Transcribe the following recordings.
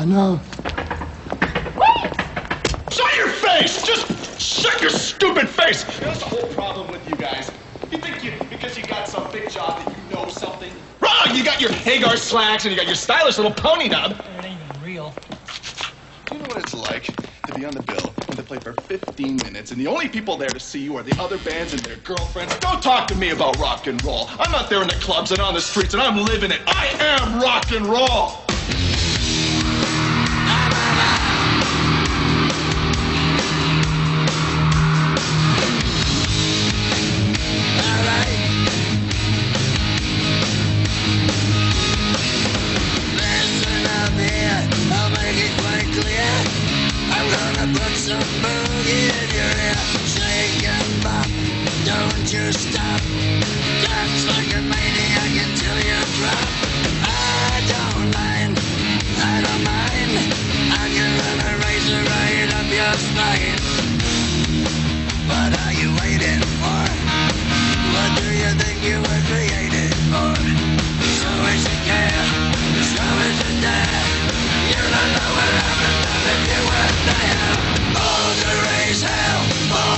I know. Shut your face! Just shut your stupid face! That's the whole problem with you guys. You think you, because you got some big job that you know something? Wrong! You got your Haggar slacks and you got your stylish little pony nub. It ain't even real. Do you know what it's like to be on the bill and to play for 15 minutes and the only people there to see you are the other bands and their girlfriends? Don't talk to me about rock and roll. I'm out there in the clubs and on the streets and I'm living it. I am rock and roll! Some in your don't you stop. Dance like a maniac until you drop. I don't mind, I don't mind. I right up your spine.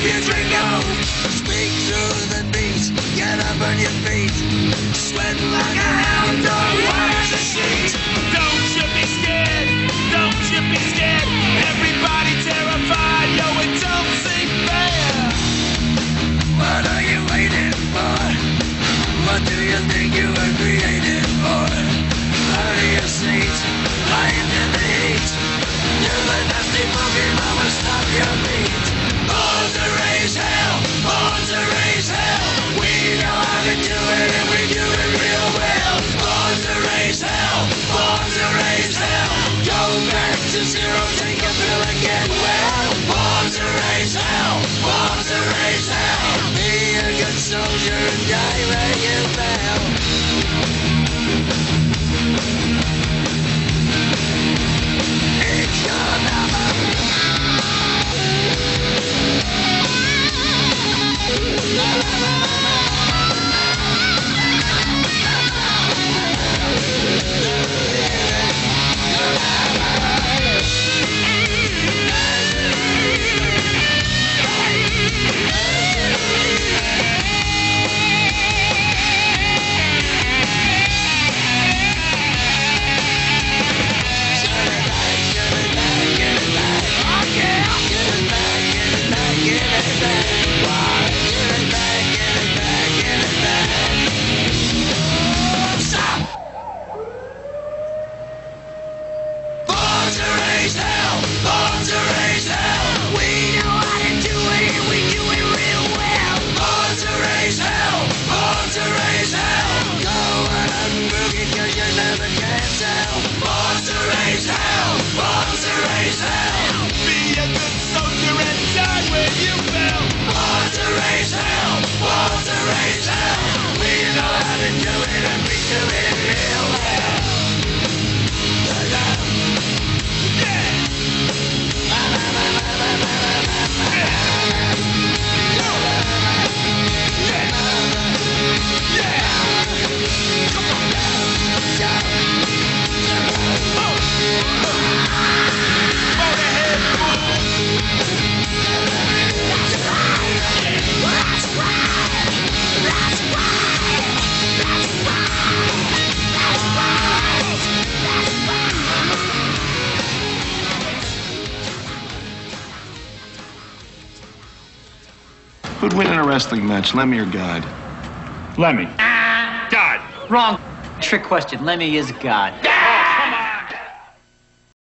you drink out. Speak through the beat, get up on your feet. Sweating like a hound dog, as a sheet. Don't you be scared, don't you be scared. Everybody terrified, yo, it don't seem fair. What are you waiting for? What do you think you were created for? Out of your lying in the heat. You're the monkey, stop your beat. Soldier and die Who'd win in a wrestling match, Lemmy or God? Lemmy. Ah, God. Wrong. Trick question. Lemmy is God.